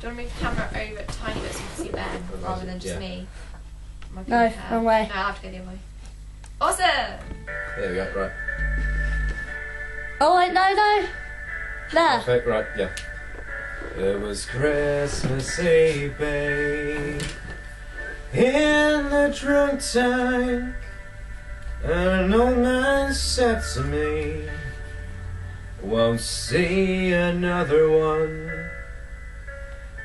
Do you want to move the camera over a tiny bit so you can see Ben rather than just Yeah. me? My No, hair. wrong way. No, I have to go the other way. Awesome! There we go. Right. Oh wait, no, no. There. Perfect. Right. Yeah. It was Christmas Eve, babe, in the drunk tank. And an old man said to me, Won't see another one.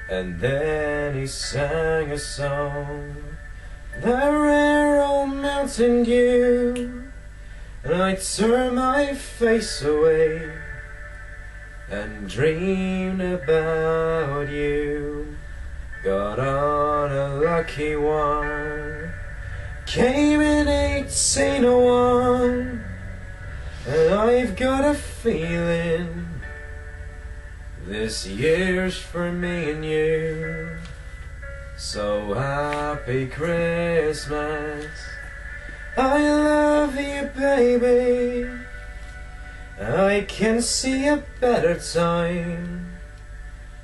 And then he sang a song, The rare old Mountain Dew. And I turned my face away and dreamed about you. Got on a lucky one, came in 1801, and I've got a feeling this year's for me and you. So happy Christmas. I love you, baby. I can see a better time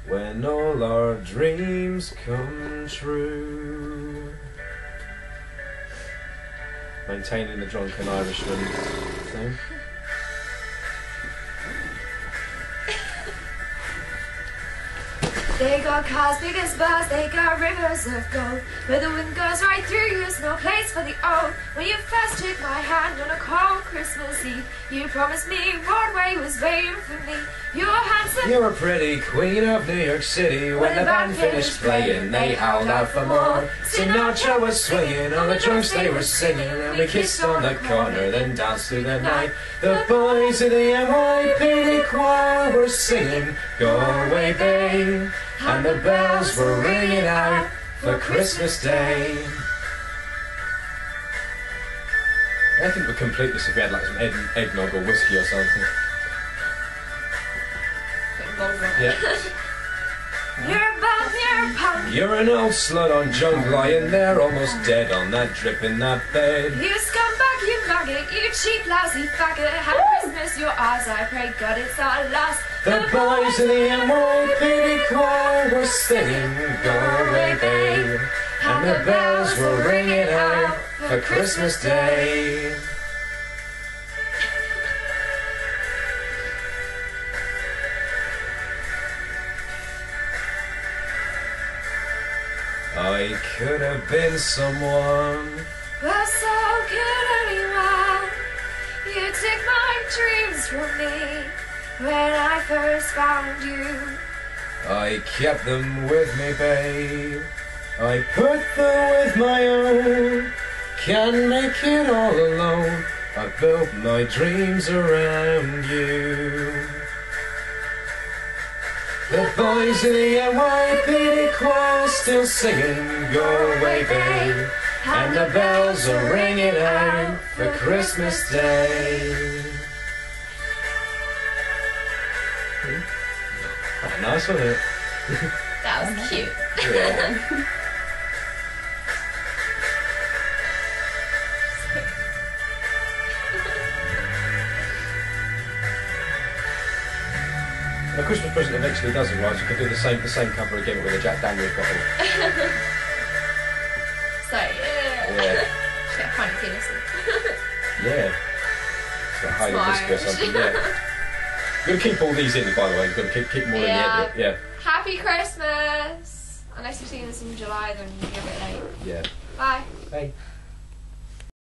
when all our dreams come true. Maintaining the drunken Irishman thing. They got cars big as bars, they got rivers of gold. Where the wind goes right through you, there's no place for the old. When you first took my hand on a cold Christmas Eve, you promised me Broadway was waiting for me. You're handsome. You're a pretty queen of New York City. When the band finished playing, they howled out for more. Sinatra was swinging, all the drunks they were singing, and we kissed on the corner, then danced through the night. The boys of the NYPD choir were singing, Galway Bay, and the bells were ringing out for Christmas Day. I think we'd complete this if we had like some egg, eggnog or whiskey or something. Yeah. You're a bum, you're a punk. You're an old slut on junk lying there, almost dead on that drip in that bed. You scumbag, you maggot, you cheap, lousy faggot. Happy Christmas, your eyes, I pray God it's our last. The boys in the NYPD choir were singing, Go away, babe. And the bells were ringing out for Christmas Day. I could have been someone. Well, so could anyone. You took my dreams from me when I first found you. I kept them with me, babe. I put them with my own. Can't make it all alone. I built my dreams around you. The boys in the NYPD choir still singing, Galway Bay. And the bells are ringing out for Christmas Day. Oh, nice one, it? That was cute. Yeah. A Christmas present eventually does arrive. You can do the same the same cover again with a Jack Daniels bottle. So, yeah. Yeah, Get funny feelings. yeah. It's like highly Smart. or something. Yeah. We're gonna keep all these in, by the way. We're gonna keep keep more Yeah. in the edit. Happy Christmas! Unless you've seen this in July, then you're a bit late. Yeah. Yeah. Bye. Hey.